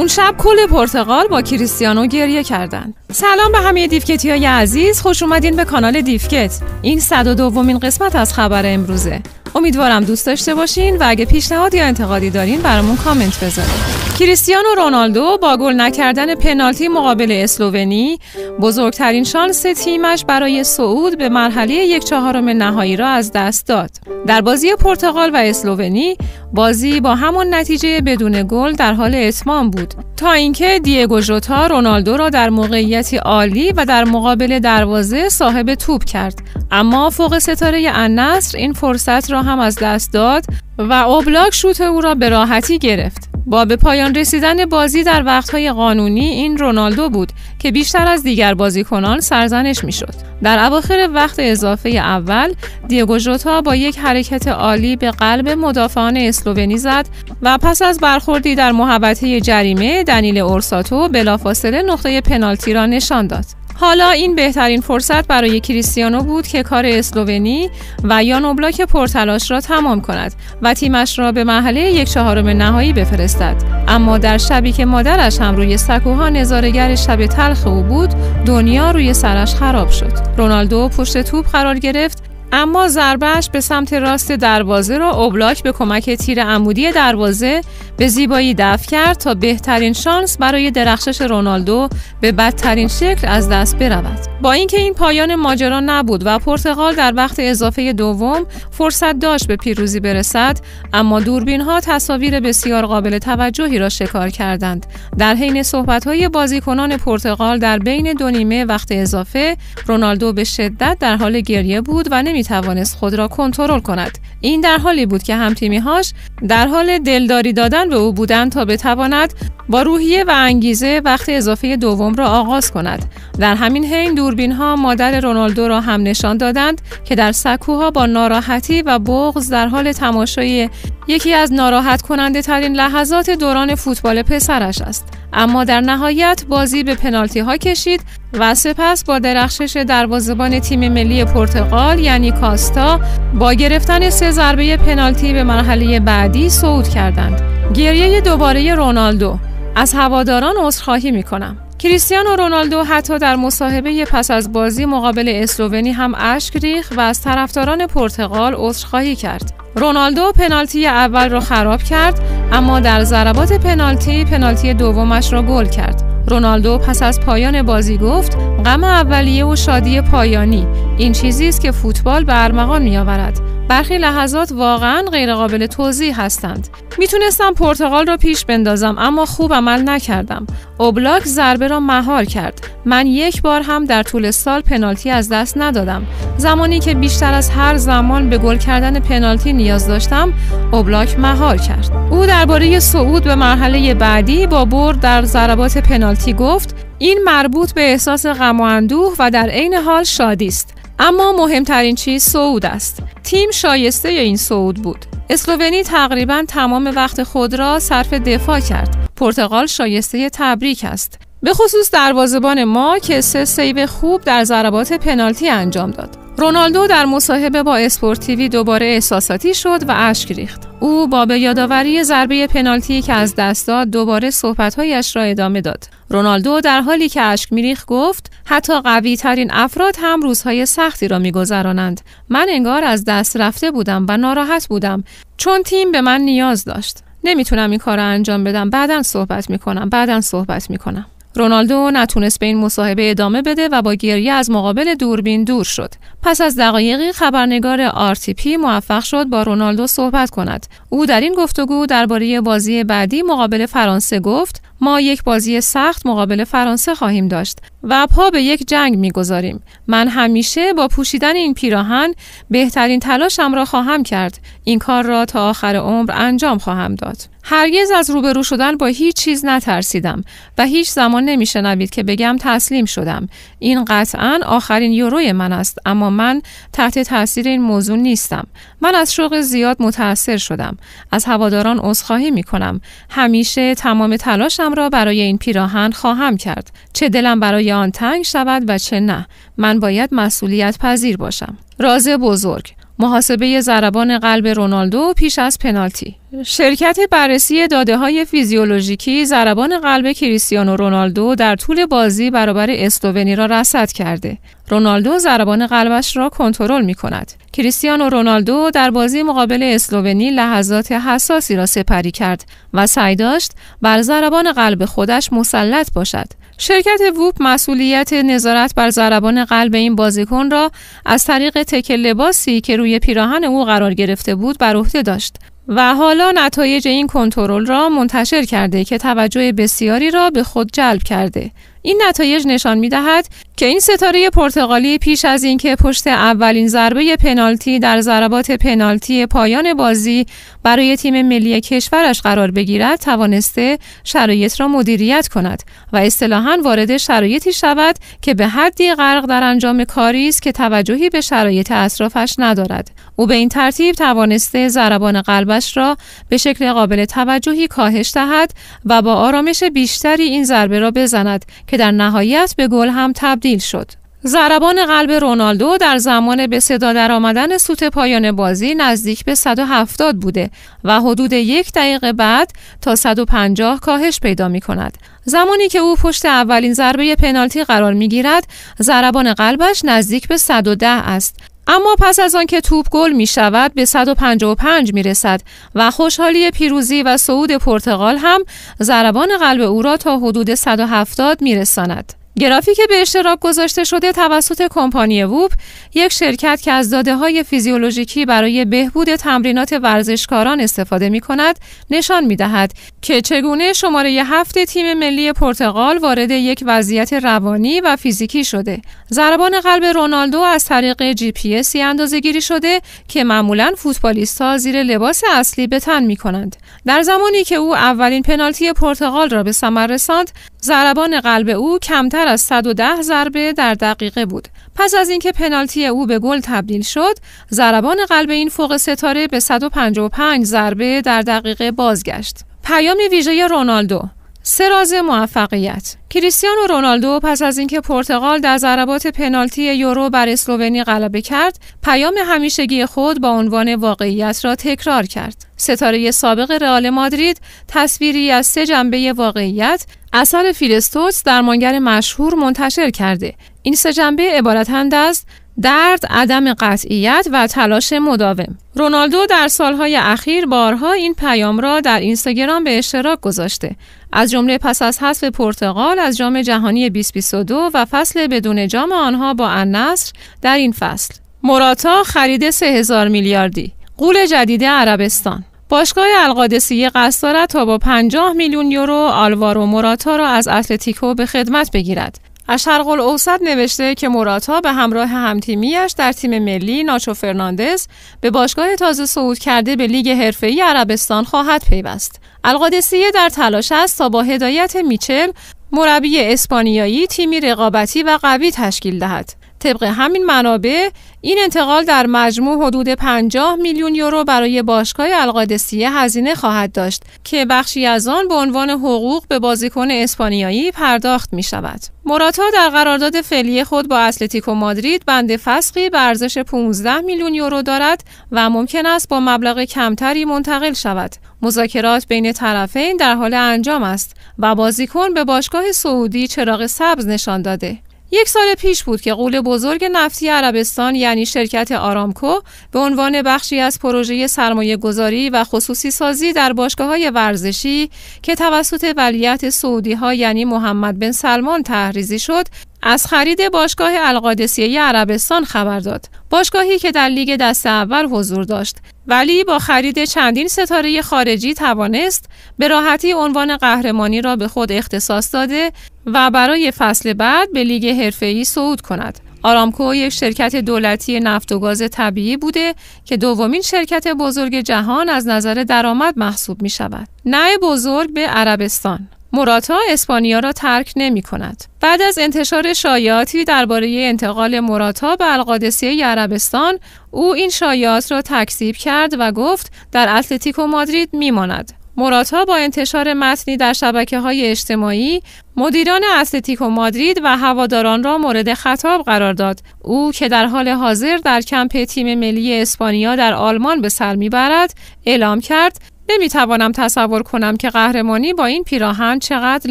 اون شب کل پرتغال با کریستیانو گریه کردند. سلام به همه دیفکتی های عزیز. خوش اومدین به کانال دیفکت. این صد و دومین قسمت از خبر امروزه. امیدوارم دوست داشته باشین و اگه پیشنهاد یا انتقادی دارین برامون کامنت بذارین. کریستیانو رونالدو با گل نکردن پنالتی مقابل اسلوونی بزرگترین شانس تیمش برای صعود به مرحله یک چهارم نهایی را از دست داد. در بازی پرتغال و اسلوونی بازی با همان نتیجه بدون گل در حال اتمام بود. تا اینکه دیگو ژوتا رونالدو را در موقعیتی عالی و در مقابل دروازه صاحب توپ کرد. اما فوق ستاره النصر این فرصت را هم از دست داد و اوبلاک شوت او را به راحتی گرفت. با به پایان رسیدن بازی در وقتهای قانونی این رونالدو بود که بیشتر از دیگر بازیکنان سرزنش می‌شد. در اواخر وقت اضافه اول دیگو ژوتا با یک حرکت عالی به قلب مدافعان اسلوونی زد و پس از برخوردی در محوطه جریمه دنیل اورساتو بلافاصله نقطه پنالتی را نشان داد. حالا این بهترین فرصت برای کریستیانو بود که کار اسلوونی و یان اوبلاک پرتلاش را تمام کند و تیمش را به مرحله یک چهارم نهایی بفرستد. اما در شبی که مادرش هم روی سکوها نظارگر شب تلخ او بود دنیا روی سرش خراب شد. رونالدو پشت توپ قرار گرفت اما ضربهش به سمت راست دروازه را اوبلاک به کمک تیر عمودی دروازه به زیبایی دفع کرد تا بهترین شانس برای درخشش رونالدو به بدترین شکل از دست برود. با اینکه این پایان ماجرا نبود و پرتغال در وقت اضافه دوم فرصت داشت به پیروزی برسد، اما دوربین ها تصاویر بسیار قابل توجهی را شکار کردند. در حین صحبت های بازیکنان پرتغال در بین دو نیمه وقت اضافه، رونالدو به شدت در حال گریه بود و نمی توانست خود را کنترل کند. این در حالی بود که همتیمیهاش در حال دلداری دادن به او بودند تا بتواند با روحیه و انگیزه وقت اضافه دوم را آغاز کند. در همین حین دوربین ها مادر رونالدو را هم نشان دادند که در سکوها با ناراحتی و بغض در حال تماشای یکی از ناراحت کننده ترین لحظات دوران فوتبال پسرش است. اما در نهایت بازی به پنالتی ها کشید و سپس با درخشش دروازه‌بان تیم ملی پرتغال یعنی کاستا با گرفتن سه ضربه پنالتی به مرحله بعدی صعود کردند. گریه دوباره رونالدو از هواداران عذرخواهی می‌کنم. کریستیانو رونالدو حتی در مصاحبه پس از بازی مقابل اسلوونی هم اشک ریخت و از طرفداران پرتغال عذرخواهی کرد. رونالدو پنالتی اول را خراب کرد اما در ضربات پنالتی پنالتی دومش را گل کرد. رونالدو پس از پایان بازی گفت غم اولیه و شادی پایانی این چیزی است که فوتبال به ارمغان میآورد برخی لحظات واقعا غیرقابل توضیح هستند. می‌تونستم پرتغال را پیش بندازم اما خوب عمل نکردم. اوبلاک ضربه را مهار کرد. من یک بار هم در طول سال پنالتی از دست ندادم. زمانی که بیشتر از هر زمان به گل کردن پنالتی نیاز داشتم اوبلاک مهار کرد. او درباره صعود به مرحله بعدی با برد در ضربات پنالتی گفت این مربوط به احساس غم و اندوه و در عین حال شادی است. اما مهمترین چیز صعود است. تیم شایسته این صعود بود. اسلوونی تقریبا تمام وقت خود را صرف دفاع کرد. پرتغال شایسته تبریک است. به خصوص دروازبان ما که سه سیو خوب در ضربات پنالتی انجام داد. رونالدو در مصاحبه با اسپورت تی‌وی دوباره احساساتی شد و اشک ریخت. او با به یادآوری ضربه پنالتی که از دست داد دوباره صحبتهایش را ادامه داد. رونالدو در حالی که اشک میریخت گفت حتی قوی ترین افراد هم روزهای سختی را میگذرانند. من انگار از دست رفته بودم و ناراحت بودم چون تیم به من نیاز داشت. نمی‌تونم این کار را انجام بدم. بعدا صحبت می‌کنم. بعدا صحبت می‌کنم. رونالدو نتونست به این مصاحبه ادامه بده و با گریه از مقابل دوربین دور شد. پس از دقایقی خبرنگار آرتی‌پی موفق شد با رونالدو صحبت کند. او در این گفتگو درباره بازی بعدی مقابل فرانسه گفت ما یک بازی سخت مقابل فرانسه خواهیم داشت و پا به یک جنگ می‌گذاریم. من همیشه با پوشیدن این پیراهن بهترین تلاشم را خواهم کرد. این کار را تا آخر عمر انجام خواهم داد. هرگز از روبرو شدن با هیچ چیز نترسیدم و هیچ زمان نمیشنوید که بگم تسلیم شدم. این قطعا آخرین یوروی من است اما من تحت تاثیر این موضوع نیستم. من از شوق زیاد متاثر شدم. از هواداران عذرخواهی می کنم. همیشه تمام تلاشم را برای این پیراهن خواهم کرد. چه دلم برای آن تنگ شود و چه نه. من باید مسئولیت پذیر باشم. راز بزرگ محاسبه ضربان قلب رونالدو پیش از پنالتی شرکت بررسی داده های فیزیولوژیکی ضربان قلب کریستیانو رونالدو در طول بازی برابر اسلوونی را رصد کرده. رونالدو ضربان قلبش را کنترل می کند. کریستیانو رونالدو در بازی مقابل اسلوونی لحظات حساسی را سپری کرد و سعی داشت بر ضربان قلب خودش مسلط باشد. شرکت ووپ مسئولیت نظارت بر ضربان قلب این بازیکن را از طریق تک لباسی که روی پیراهن او قرار گرفته بود بر عهده داشت و حالا نتایج این کنترل را منتشر کرده که توجه بسیاری را به خود جلب کرده. این نتایج نشان می دهد که این ستاره پرتغالی پیش از اینکه پشت اولین ضربه پنالتی در ضربات پنالتی پایان بازی برای تیم ملی کشورش قرار بگیرد توانسته شرایط را مدیریت کند و اصطلاحا وارد شرایطی شود که به حدی غرق در انجام کاری است که توجهی به شرایط اطرافش ندارد. او به این ترتیب توانسته ضربان قلبش را به شکل قابل توجهی کاهش دهد و با آرامش بیشتری این ضربه را بزند که در نهایت به گل هم تبدیل شد. ضربان قلب رونالدو در زمان به صدا در آمدن سوت پایان بازی نزدیک به 170 بوده و حدود یک دقیقه بعد تا 150 کاهش پیدا می کند. زمانی که او پشت اولین ضربه پنالتی قرار می گیرد، ضربان قلبش نزدیک به 110 است اما پس از آنکه توپ گل می شود به 155 می رسد و خوشحالی پیروزی و صعود پرتغال هم ضربان قلب او را تا حدود 170 می رساند. گرافیک به اشتراک گذاشته شده توسط کمپانی ووب یک شرکت که از داده های فیزیولوژیکی برای بهبود تمرینات ورزشکاران استفاده می کند نشان می دهد که چگونه شماره هفت تیم ملی پرتغال وارد یک وضعیت روانی و فیزیکی شده. ضربان قلب رونالدو از طریق جی پی اسی اندازه گیری شده که معمولا فوتبالیست ها زیر لباس اصلی به تن می کنند در زمانی که او اولین پنالتی پرتغال را به ثمر رساند ضربان قلب او کمتر از 110 ضربه در دقیقه بود. پس از اینکه پنالتی او به گل تبدیل شد، ضربان قلب این فوق ستاره به 155 ضربه در دقیقه بازگشت. پیام ویژه رونالدو سه راز موفقیت کریستیانو رونالدو پس از اینکه پرتغال در ضربات پنالتی یورو بر اسلوونی غلبه کرد پیام همیشگی خود با عنوان واقعیت را تکرار کرد ستاره سابق رئال مادرید تصویری از سه جنبه واقعیت اثر فیلستوس درمانگر مشهور منتشر کرده این سه جنبه عبارتند از درد، عدم قطعیت و تلاش مداوم. رونالدو در سالهای اخیر بارها این پیام را در اینستاگرام به اشتراک گذاشته. از جمله پس از حذف پرتغال از جام جهانی 2022 و فصل بدون جام آنها با النصر در این فصل. موراتا خرید 3000 میلیاردی. قول جدید عربستان. باشگاه القادسیه قصد دارد تا با 50 میلیون یورو آلوارو موراتا را از اتلتیکو به خدمت بگیرد. از شرق الاوسط نوشته که موراتا به همراه همتیمیش در تیم ملی ناچو فرناندز به باشگاه تازه صعود کرده به لیگ حرفه‌ای عربستان خواهد پیوست. القادسیه در تلاش است تا با هدایت میچل مربی اسپانیایی تیمی رقابتی و قوی تشکیل دهد. طبق همین منابع این انتقال در مجموع حدود 50 میلیون یورو برای باشگاه القادسیه هزینه خواهد داشت که بخشی از آن به عنوان حقوق به بازیکن اسپانیایی پرداخت می شود. موراتا در قرارداد فعلی خود با اتلتیکو مادرید بند فسقی به ارزش 15 میلیون یورو دارد و ممکن است با مبلغ کمتری منتقل شود. مذاکرات بین طرفین در حال انجام است و بازیکن به باشگاه سعودی چراغ سبز نشان داده. یک سال پیش بود که قول بزرگ نفتی عربستان یعنی شرکت آرامکو به عنوان بخشی از پروژه سرمایه گذاری و خصوصی سازی در باشگاه های ورزشی که توسط ولیت سعودی ها یعنی محمد بن سلمان تحریزی شد از خرید باشگاه القادسیه عربستان خبر داد. باشگاهی که در لیگ دست اول حضور داشت ولی با خرید چندین ستاره خارجی توانست به راحتی عنوان قهرمانی را به خود اختصاص داده و برای فصل بعد به لیگ حرفه‌ای صعود کند. آرامکو یک شرکت دولتی نفت و گاز طبیعی بوده که دومین شرکت بزرگ جهان از نظر درآمد محسوب می شود. نه بزرگ به عربستان موراتا اسپانیا را ترک نمی کند. بعد از انتشار شایعاتی درباره انتقال موراتا به القادسیه عربستان، او این شایعات را تکذیب کرد و گفت در اتلتیکو مادرید میماند. موراتا با انتشار متنی در شبکه های اجتماعی مدیران اتلتیکو مادرید و هواداران را مورد خطاب قرار داد او که در حال حاضر در کمپ تیم ملی اسپانیا در آلمان به سر می‌برد اعلام کرد نمی‌توانم تصور کنم که قهرمانی با این پیراهن چقدر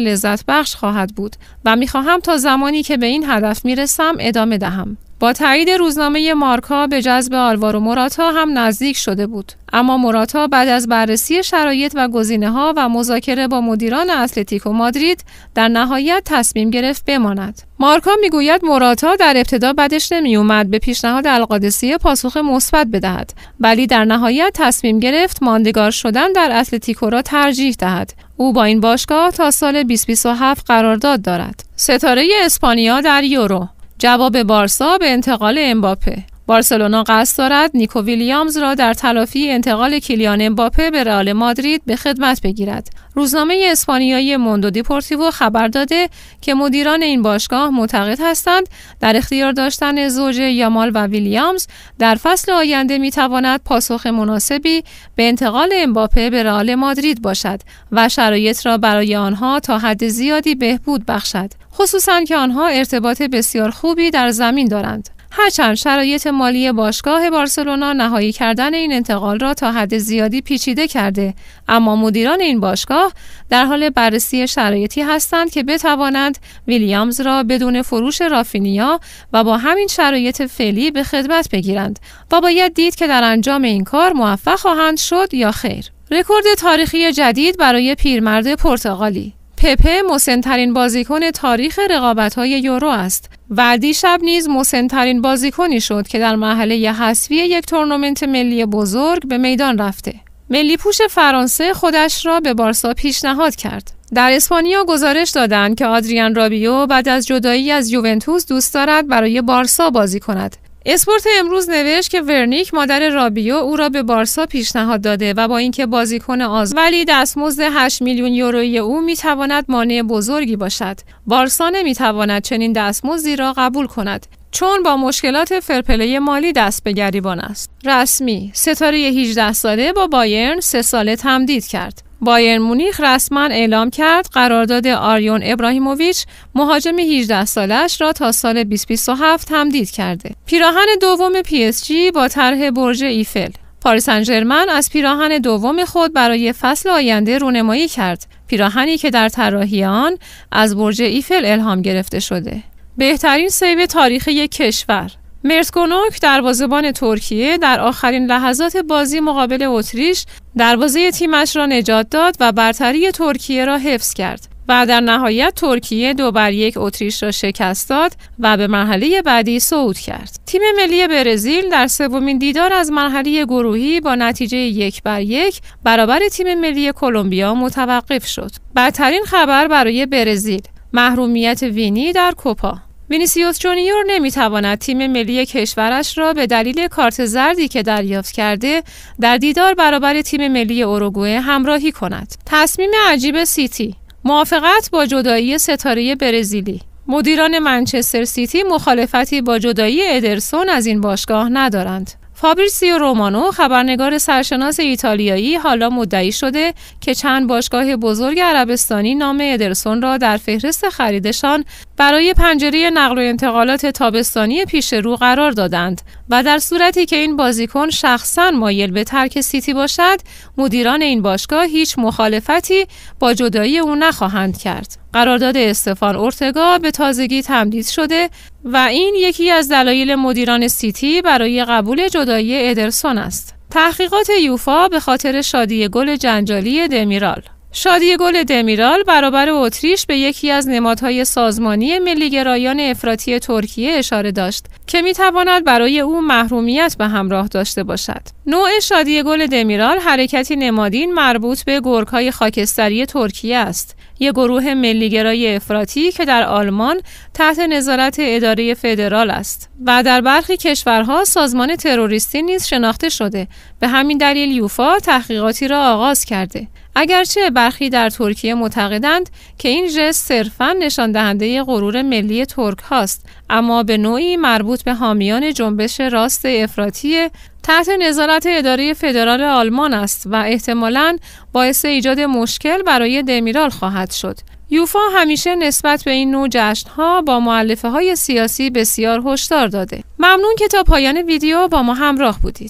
لذت بخش خواهد بود و می‌خواهم تا زمانی که به این هدف می‌رسم ادامه دهم. با تایید روزنامه مارکا به جذب آلوارو موراتا هم نزدیک شده بود. اما موراتا بعد از بررسی شرایط و گزینه ها و مذاکره با مدیران اتلتیکو مادرید در نهایت تصمیم گرفت بماند. مارکا می‌گوید موراتا در ابتدا بدش نمی اومد به پیشنهاد القادسیه پاسخ مثبت بدهد ولی در نهایت تصمیم گرفت ماندگار شدن در اتلتیکو را ترجیح دهد. او با این باشگاه تا سال 2027 قرارداد دارد. ستاره اسپانیا در یورو. جواب بارسا به انتقال امباپه. بارسلونا قصد دارد نیکو ویلیامز را در تلافی انتقال کیلیان امباپه به رئال مادرید به خدمت بگیرد. روزنامه اسپانیایی موندو دیپورتیو خبر داده که مدیران این باشگاه معتقد هستند در اختیار داشتن زوج یامال و ویلیامز در فصل آینده می تواند پاسخ مناسبی به انتقال امباپه به رئال مادرید باشد و شرایط را برای آنها تا حد زیادی بهبود بخشد. خصوصا که آنها ارتباط بسیار خوبی در زمین دارند. هرچند شرایط مالی باشگاه بارسلونا نهایی کردن این انتقال را تا حد زیادی پیچیده کرده اما مدیران این باشگاه در حال بررسی شرایطی هستند که بتوانند ویلیامز را بدون فروش رافینیا و با همین شرایط فعلی به خدمت بگیرند و باید دید که در انجام این کار موفق خواهند شد یا خیر. رکورد تاریخی جدید برای پیرمرد پرتغالی. پپه مسنترین بازیکن تاریخ رقابت‌های یورو است و دیشب نیز مسنترین بازیکنی شد که در مرحله حذفی یک تورنمنت ملی بزرگ به میدان رفته. ملی پوش فرانسه خودش را به بارسا پیشنهاد کرد. در اسپانیا گزارش دادند که آدریان رابیو بعد از جدایی از یوونتوس دوست دارد برای بارسا بازی کند. اسپورت امروز نوشت که ورونیک مادر رابیو او را به بارسا پیشنهاد داده و با اینکه بازیکن آزاده ولی دستمزد 8 میلیون یورویی او می‌تواند مانع بزرگی باشد. بارسا نمی‌تواند چنین دستمزدی را قبول کند چون با مشکلات فیرپلی مالی دست به گریبان است. رسمی ستاره 18 ساله با بایرن سه ساله تمدید کرد. بایرن مونیخ رسما اعلام کرد قرارداد آریون ابراهیموویچ مهاجم 18 سالش را تا سال 2027 تمدید کرده. پیراهن دوم PSG با طرح برج ایفل پاریسن ژرمن از پیراهن دوم خود برای فصل آینده رونمایی کرد. پیراهنی که در طراحی آن از برج ایفل الهام گرفته شده. بهترین سیو تاریخ یک کشور مرت گونوک دروازهبان ترکیه در آخرین لحظات بازی مقابل اتریش دروازه تیمش را نجات داد و برتری ترکیه را حفظ کرد و در نهایت ترکیه دو بر یک اتریش را شکست داد و به مرحله بعدی صعود کرد. تیم ملی برزیل در سومین دیدار از مرحله گروهی با نتیجه یک بر یک برابر تیم ملی کلمبیا متوقف شد. بدترین خبر برای برزیل محرومیت وینی در کوپا وینیسیوس جونیور نمی‌تواند تیم ملی کشورش را به دلیل کارت زردی که دریافت کرده در دیدار برابر تیم ملی اوروگوئه همراهی کند. تصمیم عجیب سیتی موافقت با جدایی ستاره برزیلی مدیران منچستر سیتی مخالفتی با جدایی ادرسون از این باشگاه ندارند. فابریسیو رومانو خبرنگار سرشناس ایتالیایی حالا مدعی شده که چند باشگاه بزرگ عربستانی نام ادرسون را در فهرست خریدشان برای پنجره نقل و انتقالات تابستانی پیش رو قرار دادند و در صورتی که این بازیکن شخصا مایل به ترک سیتی باشد مدیران این باشگاه هیچ مخالفتی با جدایی او نخواهند کرد. قرارداد استفان اورتگا به تازگی تمدید شده و این یکی از دلایل مدیران سیتی برای قبول جدایی ادرسون است. تحقیقات یوفا به خاطر شادی گل جنجالی دمیرال شادی گل دمیرال برابر اتریش به یکی از نمادهای سازمانی ملیگرایان افراطی ترکیه اشاره داشت که می تواند برای او محرومیت به همراه داشته باشد. نوع شادی گل دمیرال حرکتی نمادین مربوط به گرگهای خاکستری ترکیه است. یک گروه ملیگرای افراطی که در آلمان تحت نظارت اداره فدرال است و در برخی کشورها سازمان تروریستی نیز شناخته شده به همین دلیل یوفا تحقیقاتی را آغاز کرده. اگرچه برخی در ترکیه معتقدند که این ژست صرفا نشان دهنده غرور ملی ترک هاست اما به نوعی مربوط به حامیان جنبش راست افراطی تحت نظارت اداره فدرال آلمان است و احتمالاً باعث ایجاد مشکل برای دمیرال خواهد شد. یوفا همیشه نسبت به این نوع جشنها با معلفه های سیاسی بسیار هشدار داده. ممنون که تا پایان ویدیو با ما همراه بودید.